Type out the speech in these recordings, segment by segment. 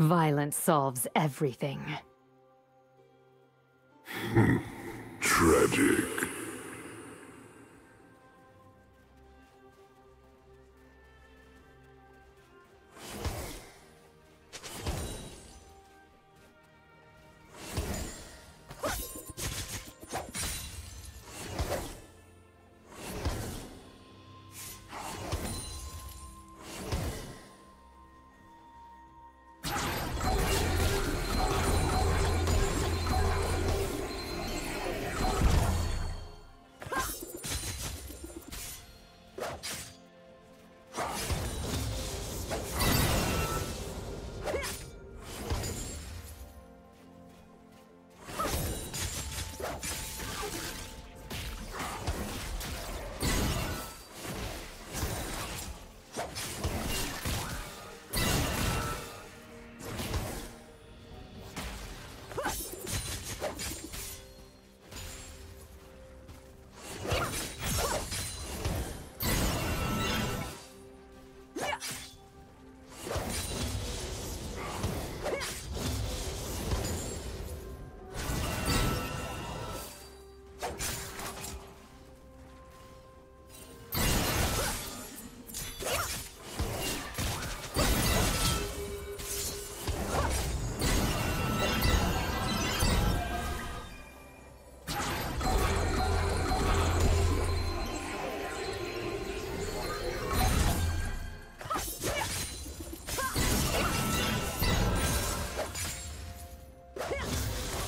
Violence solves everything. Tragic.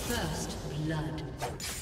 First blood.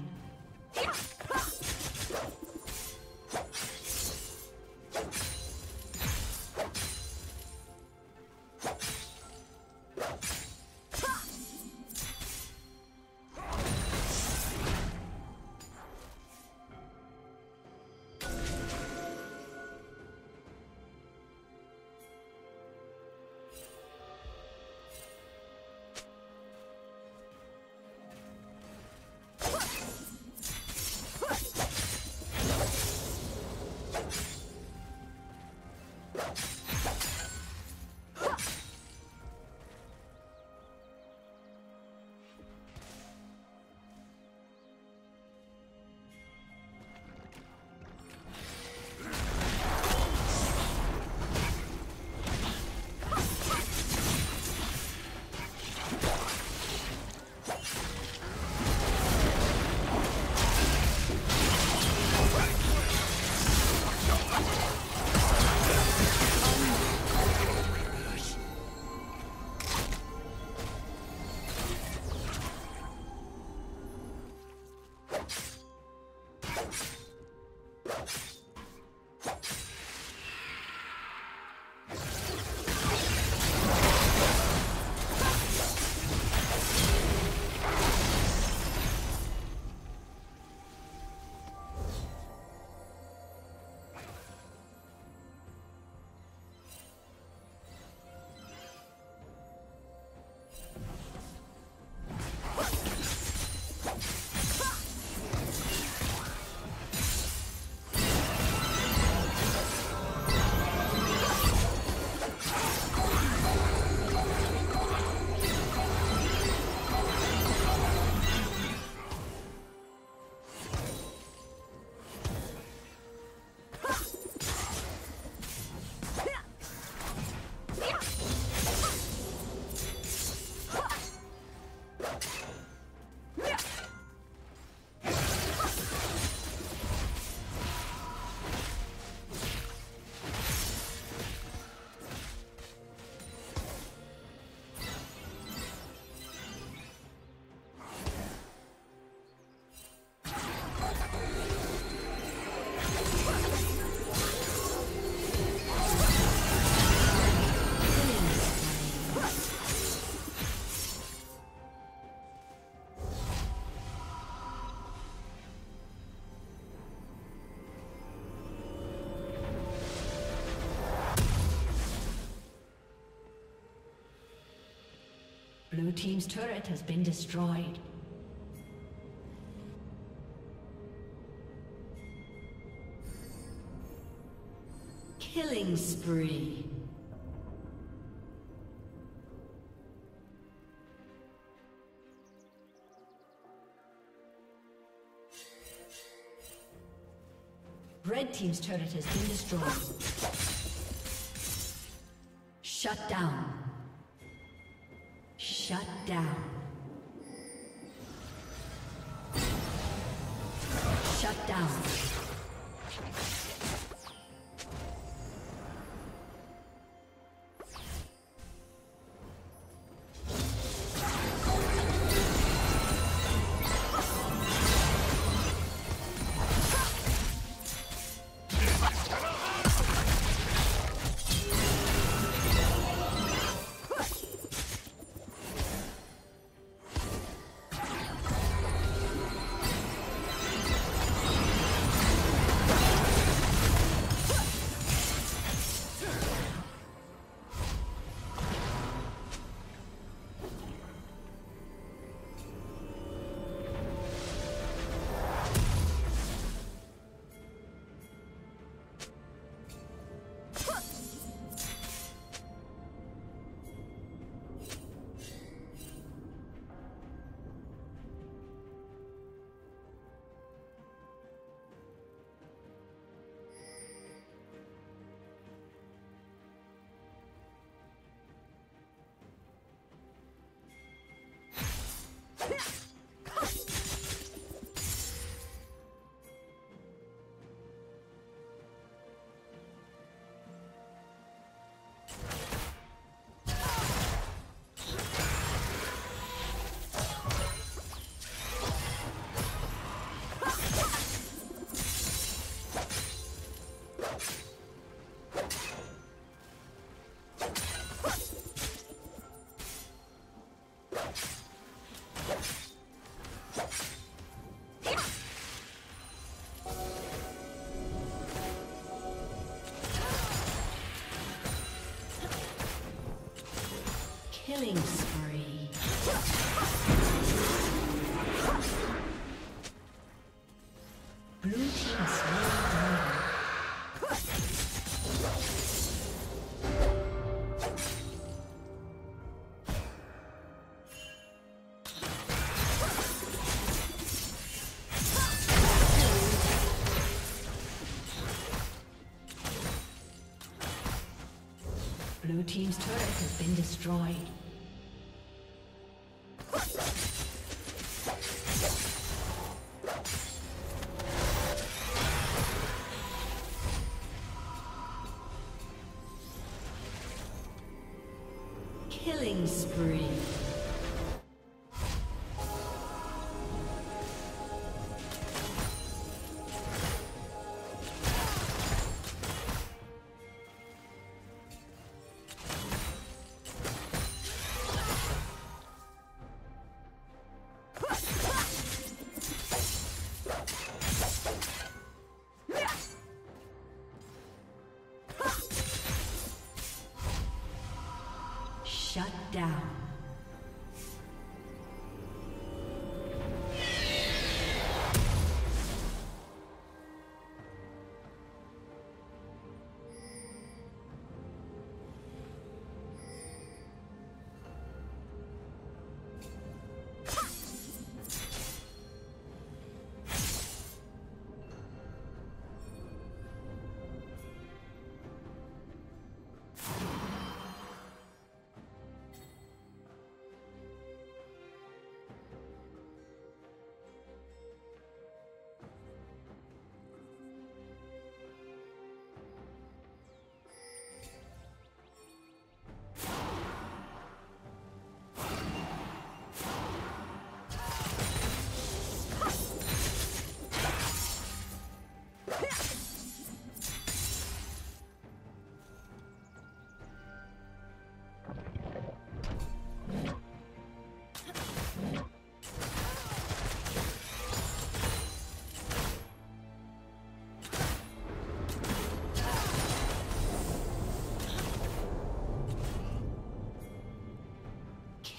Blue Team's turret has been destroyed. Killing spree. Red Team's turret has been destroyed. Shut down. Yeah. Killing spree. Blue team Blue team's turret has been destroyed. Shut down.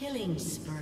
Killing spree.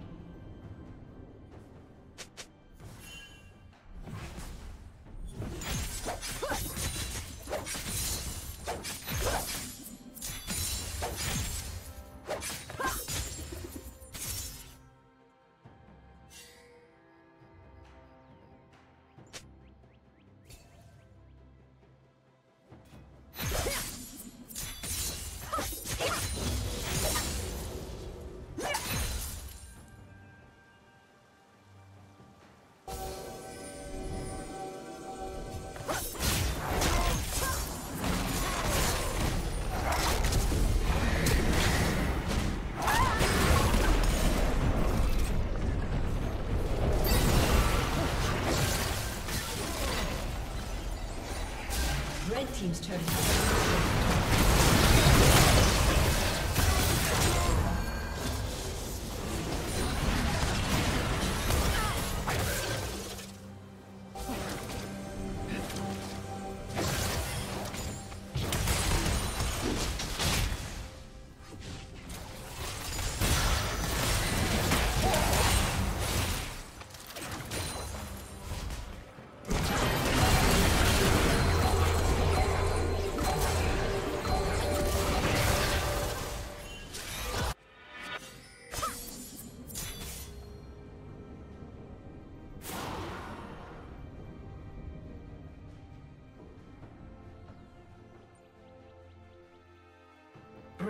Team's turret.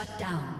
Shut down.